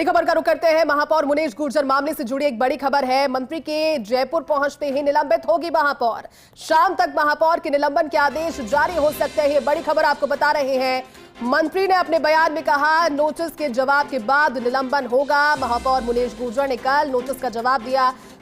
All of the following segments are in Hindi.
एक खबर का रुख करते हैं। महापौर मुनेश गुर्जर मामले से जुड़ी एक बड़ी खबर है। मंत्री के जयपुर पहुँचते ही निलंबित होगी महापौर। शाम तक महापौर के निलंबन के आदेश जारी हो सकते हैं। बड़ी खबर आपको बता रहे हैं। मंत्री ने अपने बयान में कहा, नोटिस के जवाब के बाद निलंबन होगा। महापौर मुनेश गुर्जर ने कल नोटिस का जवाब दिया।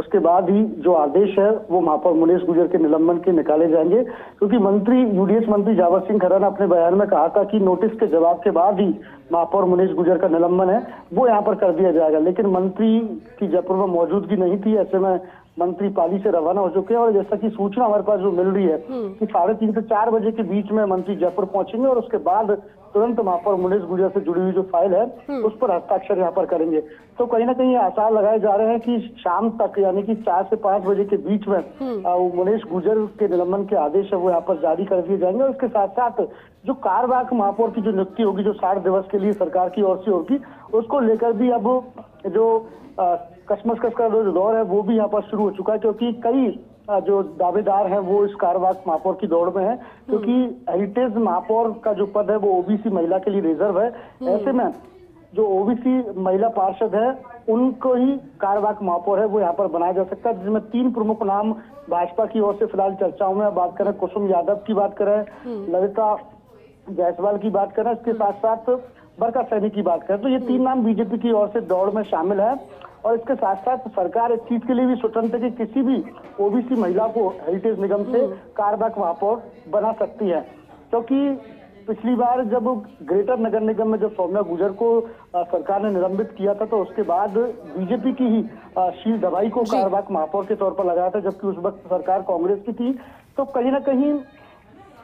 उसके बाद ही जो आदेश है, वो महापौर मुनेश गुजर के निलंबन के निकाले जाएँगे। क्योंकि मंत्री यूडीएस मंत्री जावर सिंह खरा ने अपने बयान में कहा था कि नोटिस के जवाब के बाद ही महापौर मुनेश गुजर का निलंबन है वो यहाँ पर कर दिया जाएगा। लेकिन मंत्री की जयपुर में मौजूदगी नहीं थी ऐसे में मंत्री पाली से रवाना हो चुके हैं। और जैसा कि सूचना हमारे पास जो मिल रही है कि साढ़े तीन से चार बजे के बीच में मंत्री जयपुर पहुँचेंगे और उसके बाद तुरंत महापौर मुनेश गुजर से जुड़ी हुई जो फ़ाइल है उस पर हस्ताक्षर यहाँ पर करेंगे। तो कहीं ना कहीं आसार लगाए जा रहे हैं कि शाम तक यानी कि चार से पाँच बजे के बीच में आ, मुनेश गुजर के निलंबन के आदेश है वो यहाँ पर जारी कर दिए जाएँगे। और इसके साथ साथ जो कार्यवाहक महापौर की जो नियुक्ति होगी जो साठ दिवस के लिए सरकार की ओर से होगी। उसको लेकर भी अब जो कसमस का जो दौर है वो भी यहाँ पर शुरू हो चुका है क्योंकि कई जो दावेदार हैं वो इस कार्यवाहक महापौर की दौड़ में है। क्योंकि हेरिटेज महापौर का जो पद है वो ओबीसी महिला के लिए रिज़र्व है। ऐसे में जो ओबीसी महिला पार्षद है उनको ही कारवाक महापौर है वो यहाँ पर बनाया जा सकता है। जिसमें तीन प्रमुख नाम भाजपा की ओर से फ़िलहाल चर्चाओं में बात करें कुसुम यादव की बात करें ललिता जायसवाल की बात करें इसके साथ साथ बरका सैनी की बात करें तो ये तीन नाम बीजेपी की ओर से दौड़ में शामिल है और इसके साथ साथ सरकार इस चीज़ के लिए भी स्वतंत्र है कि किसी भी ओबीसी महिला को हेरिटेज निगम से कार्यवाहक महापौर बना सकती है। क्योंकि पिछली बार जब ग्रेटर नगर निगम में जब सौम्या गुजर को आ, सरकार ने निलंबित किया था तो उसके बाद बीजेपी की ही शील दवाई को कार्यवाहक महापौर के तौर पर लगाया था जबकि उस वक्त सरकार कांग्रेस की थी तो कहीं ना कहीं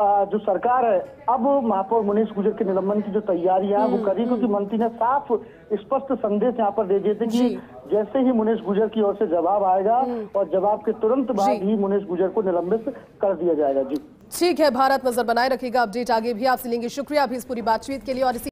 जो सरकार है अब महापौर मनीष गुजर के निलंबन की जो तैयारियाँ है वो करी क्योंकि मंत्री ने साफ़ स्पष्ट संदेश यहाँ पर दे दिए थे कि जैसे ही मुनीश गुजर की ओर से जवाब आएगा और जवाब के तुरंत बाद ही मुनीश गुजर को निलंबित कर दिया जाएगा जी। ठीक है भारत नज़र बनाए रखेगा अपडेट आगे भी आपसे लेंगे शुक्रिया अभी इस पूरी बातचीत के लिए और इसी